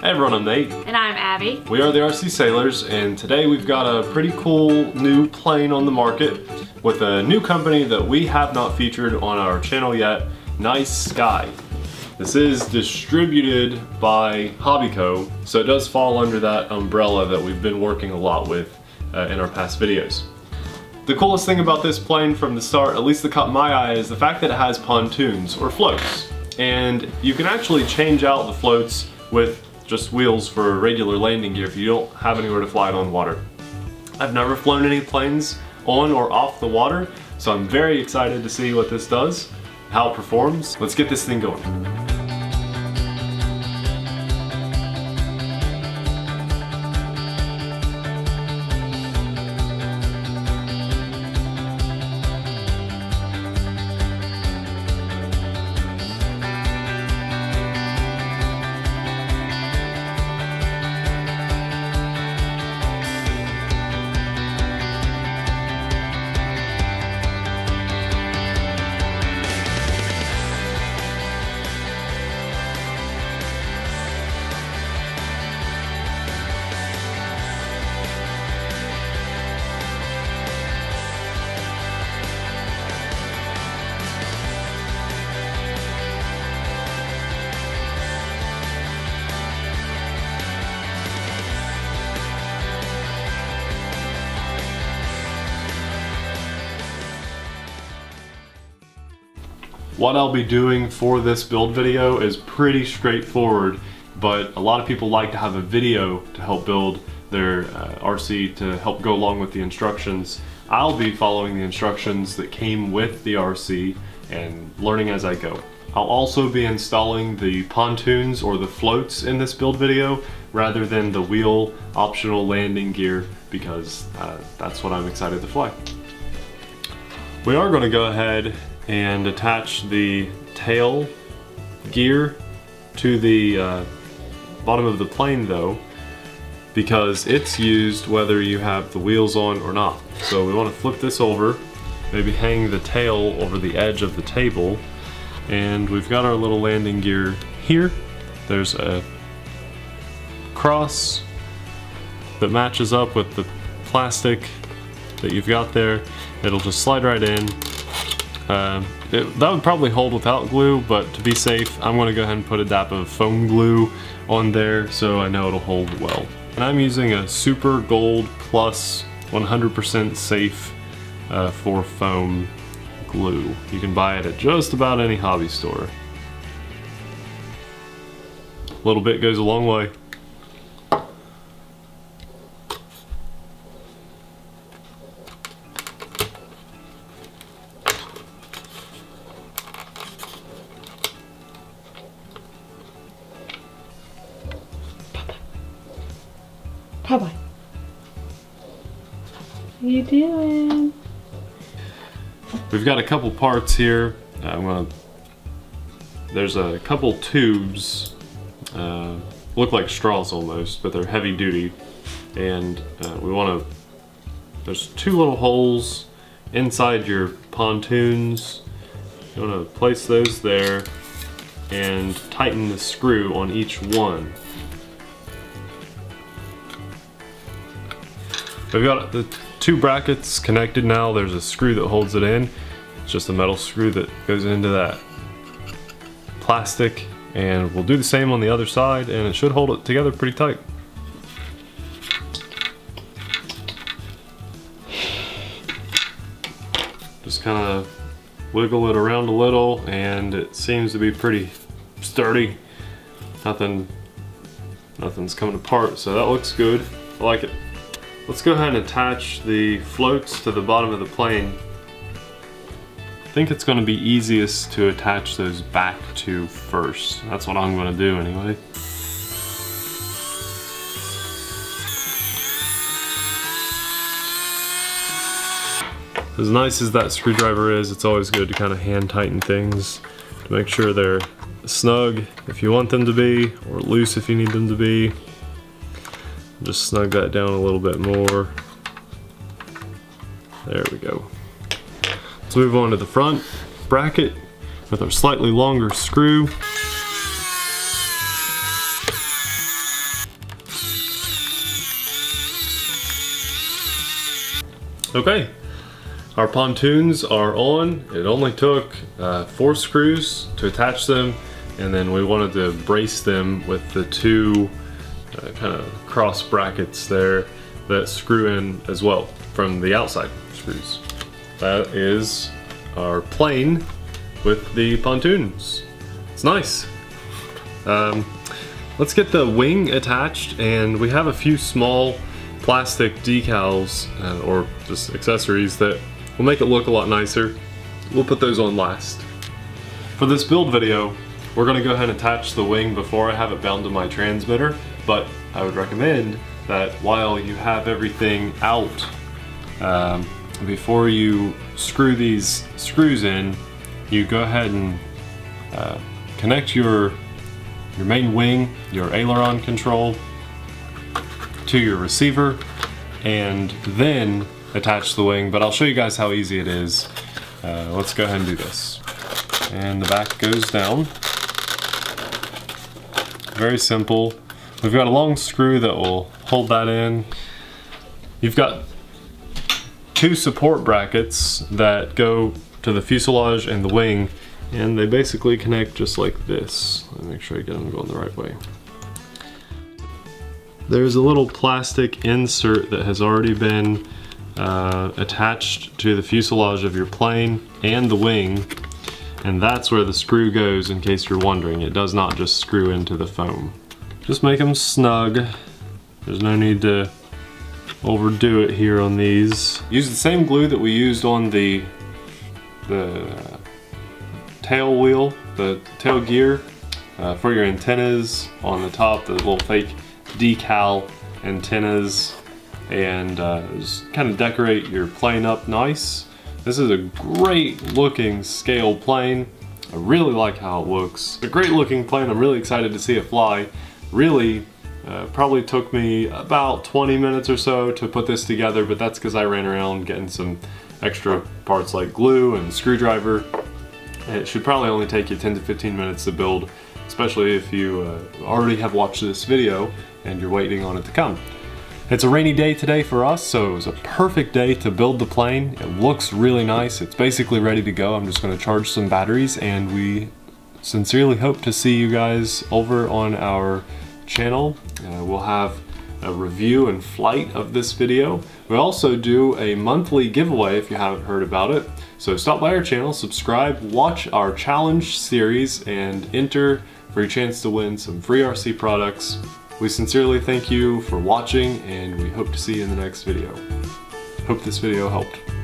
Hey everyone, I'm Nate. And I'm Abby. We are the RC Saylors, and today we've got a pretty cool new plane on the market with a new company that we have not featured on our channel yet, Nice Sky. This is distributed by Hobbico, so it does fall under that umbrella that we've been working a lot with uh, in our past videos. The coolest thing about this plane from the start, at least that caught my eye, is the fact that it has pontoons, or floats. And you can actually change out the floats with just wheels for regular landing gear if you don't have anywhere to fly it on water. I've never flown any planes on or off the water, so I'm very excited to see what this does, how it performs. Let's get this thing going. What I'll be doing for this build video is pretty straightforward, but a lot of people like to have a video to help build their uh, RC to help go along with the instructions. I'll be following the instructions that came with the RC and learning as I go. I'll also be installing the pontoons or the floats in this build video rather than the wheel optional landing gear because uh, that's what I'm excited to fly. We are going to go ahead and attach the tail gear to the uh, bottom of the plane though because it's used whether you have the wheels on or not. So we want to flip this over, maybe hang the tail over the edge of the table and we've got our little landing gear here. There's a cross that matches up with the plastic that you've got there. It'll just slide right in um, it, that would probably hold without glue, but to be safe, I'm going to go ahead and put a dab of foam glue on there so I know it'll hold well. And I'm using a Super Gold Plus 100% safe uh, for foam glue. You can buy it at just about any hobby store. A little bit goes a long way. You doing? We've got a couple parts here. Uh, I'm gonna. There's a couple tubes. Uh, look like straws almost, but they're heavy duty, and uh, we want to. There's two little holes inside your pontoons. You want to place those there and tighten the screw on each one. We've got the two brackets connected now. There's a screw that holds it in. It's just a metal screw that goes into that plastic. And we'll do the same on the other side and it should hold it together pretty tight. Just kind of wiggle it around a little and it seems to be pretty sturdy. Nothing, nothing's coming apart, so that looks good. I like it. Let's go ahead and attach the floats to the bottom of the plane. I think it's going to be easiest to attach those back to first. That's what I'm going to do anyway. As nice as that screwdriver is, it's always good to kind of hand tighten things to make sure they're snug if you want them to be, or loose if you need them to be. Just snug that down a little bit more. There we go. Let's move on to the front bracket with our slightly longer screw. Okay, our pontoons are on. It only took uh, four screws to attach them and then we wanted to brace them with the two uh, kind of cross brackets there that screw in as well from the outside screws. That is our plane with the pontoons. It's nice. Um, let's get the wing attached and we have a few small plastic decals uh, or just accessories that will make it look a lot nicer. We'll put those on last. For this build video, we're gonna go ahead and attach the wing before I have it bound to my transmitter, but I would recommend that while you have everything out, um, before you screw these screws in, you go ahead and uh, connect your your main wing, your aileron control to your receiver, and then attach the wing, but I'll show you guys how easy it is. Uh, let's go ahead and do this. And the back goes down. Very simple. We've got a long screw that will hold that in. You've got two support brackets that go to the fuselage and the wing and they basically connect just like this. Let me make sure I get them going the right way. There's a little plastic insert that has already been uh, attached to the fuselage of your plane and the wing and that's where the screw goes in case you're wondering. It does not just screw into the foam. Just make them snug. There's no need to overdo it here on these. Use the same glue that we used on the the tail wheel, the tail gear uh, for your antennas on the top, the little fake decal antennas and uh, just kind of decorate your plane up nice. This is a great looking scale plane. I really like how it looks. It's a great looking plane. I'm really excited to see it fly. Really, uh, probably took me about 20 minutes or so to put this together, but that's because I ran around getting some extra parts like glue and screwdriver. It should probably only take you 10 to 15 minutes to build, especially if you uh, already have watched this video and you're waiting on it to come. It's a rainy day today for us, so it was a perfect day to build the plane. It looks really nice. It's basically ready to go. I'm just gonna charge some batteries and we sincerely hope to see you guys over on our channel. Uh, we'll have a review and flight of this video. We also do a monthly giveaway if you haven't heard about it. So stop by our channel, subscribe, watch our challenge series, and enter for your chance to win some free RC products we sincerely thank you for watching and we hope to see you in the next video. Hope this video helped.